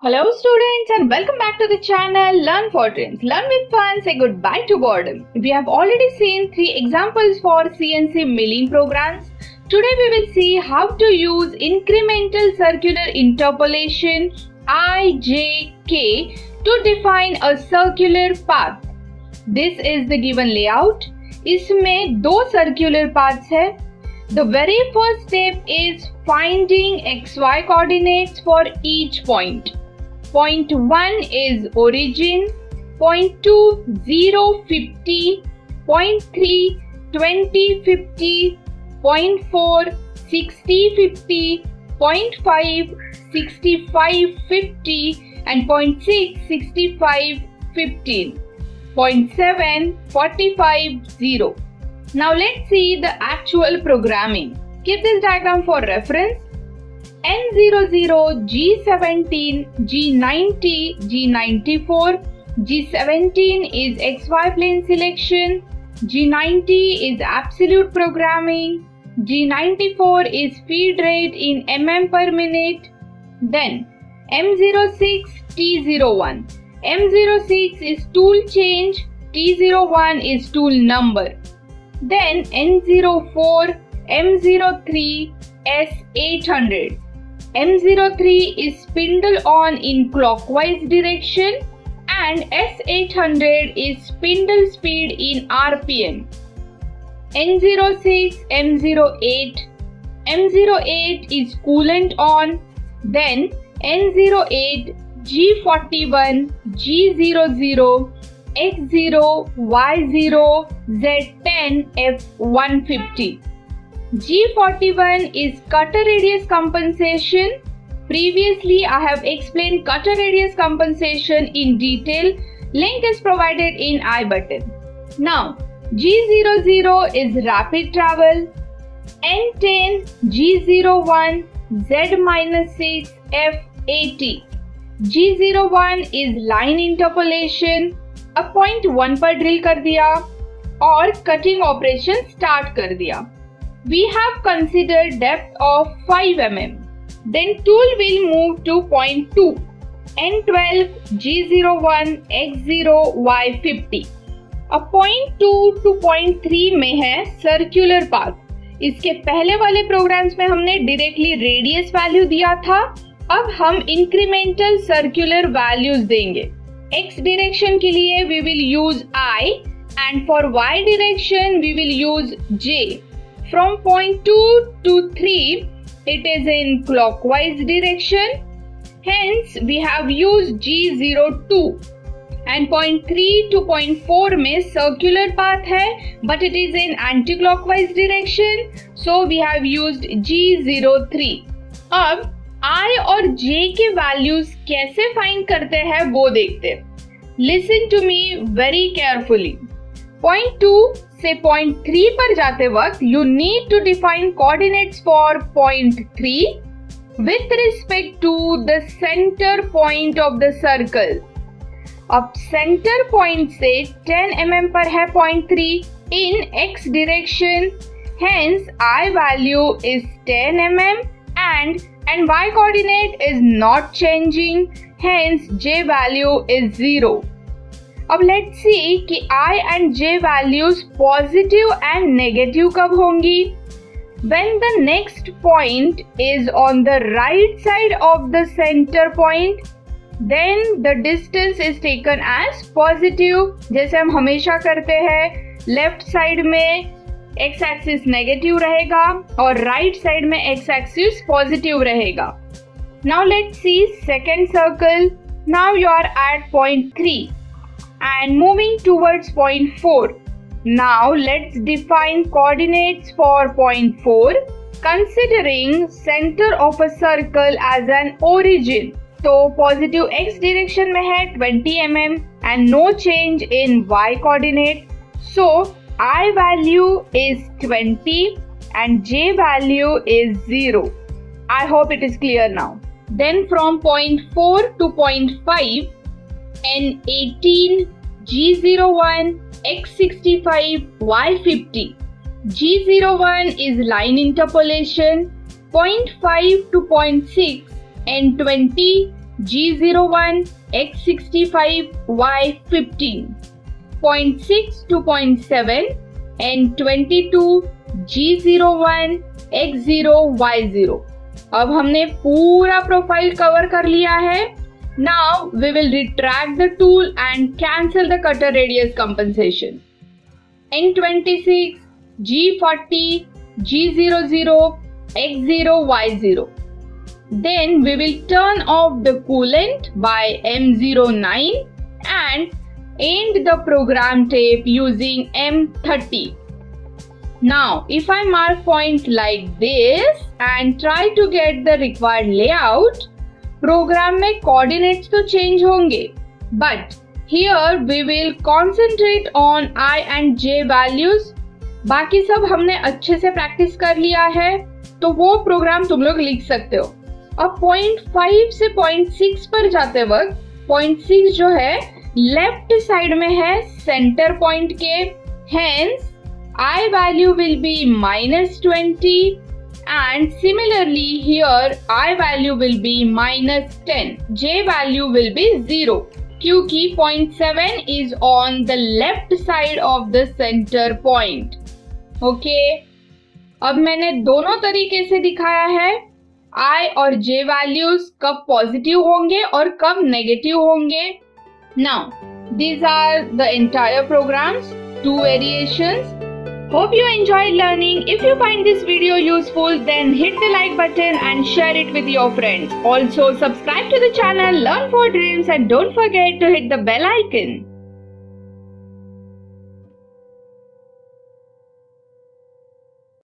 Hello students and welcome back to the channel Learn for Dreams. Learn with fun, say goodbye to boredom. We have already seen three examples for CNC milling programs. Today we will see how to use incremental circular interpolation IJK to define a circular path. This is the given layout. इसमें दो circular paths है The very first step is finding xy coordinates for each point. Point 1 is origin, point 2 0 50, point 3 20 50, point 4 60 50, point 5 65 50 and point 6 65 15. Point 7 45 0. Now let's see the actual programming. Keep this diagram for reference. N00, G17, G90, G94, G17 is XY plane selection, G90 is absolute programming, G94 is feed rate in mm per minute, then M06, T01. M06 is tool change, T01 is tool number. Then N04, M03, S800. M03 is spindle on in clockwise direction and S800 is spindle speed in RPM. N06, M08. M08 is coolant on, then N08, G41, G00, X0, Y0, Z10, F150. G41 is cutter radius compensation. Previously, I have explained cutter radius compensation in detail. Link is provided in I button. Now, G00 is rapid travel. N10, G01, Z-6, F80. G01 is line interpolation. अब point one पर drill कर दिया और cutting operation start कर दिया we have considered depth of 5 mm. Then tool will move to point 2, N12, G01, X0, Y50. अब point two to point three में है सर्कुलर पाथ इसके पहले वाले प्रोग्राम्स में हमने डायरेक्टली रेडियस वैल्यू दिया था अब हम इंक्रीमेंटल सर्कुलर वैल्यूज़ देंगे एक्स डायरेक्शन के लिए we will use I and for Y direction we will use J From point 2 to 3, it is in clockwise direction. Hence, we have used G02. And point 3 to point 4 में circular path है, but it is in anti-clockwise direction. So, we have used G03. अब I और J के values कैसे find करते हैं वो देखते Listen to me very carefully. Point 2 से पॉइंट थ्री पर जाते वक्त you need to define coordinates for point three with respect to the centre point of the circle अब सेंटर पॉइंट से 10 एम mm पर है point three in X direction hence, i value is 10 mm and and y coordinate is not changing. Hence, j value is 0 अब let's see कि I and J values positive and negative कब होंगी? When the next point is on the right side of the center point, then the distance is taken as positive. जैसे हम हमेशा करते हैं left side में x axis negative रहेगा और राइट right साइड में x एक्सिस पॉजिटिव रहेगा। Now let's see second circle now you are at point three and moving towards point 4. Now let's define coordinates for point 4 considering center of a circle as an origin. So positive x direction में है 20 mm and no change in y coordinate. So I value is 20 and j value is 0. I hope it is clear now. Then from point 4 to point 5 N18, G01, X65, Y50. G01 is line interpolation, 0.5 to 0.6, N20, G01, X65, Y15. 0.6 to 0.7 and 22 G01, X0, Y0. अब हमने पूरा profile cover कर लिया है Now we will retract the tool and cancel the cutter radius compensation. N26, G40, G00, X0, Y0. Then we will turn off the coolant by M09 and end the program tape using M30. Now, if I mark points like this and try to get the required layout, program में coordinates तो change होंगे but here we will concentrate on I and J values बाकी सब हमने अच्छे से practice कर लिया है तो वो प्रोग्राम तुम लोग लिख सकते हो। अब पॉइंट फाइव से पॉइंट सिक्स पर जाते वक्त पॉइंट सिक्स जो है लेफ़्ट साइड में है सेंटर पॉइंट के। Hence i value will be minus twenty and similarly here i value will be minus 10 j value will be 0 क्योंकि point 7 is on the left side of the center point okay अब मैंने दोनों तरीके से दिखाया है i और j values कब पॉजिटिव होंगे और कब नेगेटिव होंगे now these are the entire programs two variations Hope you enjoyed learning. If you find this video useful, then hit the like button and share it with your friends. Also, subscribe to the channel Learn for Dreams and don't forget to hit the bell icon.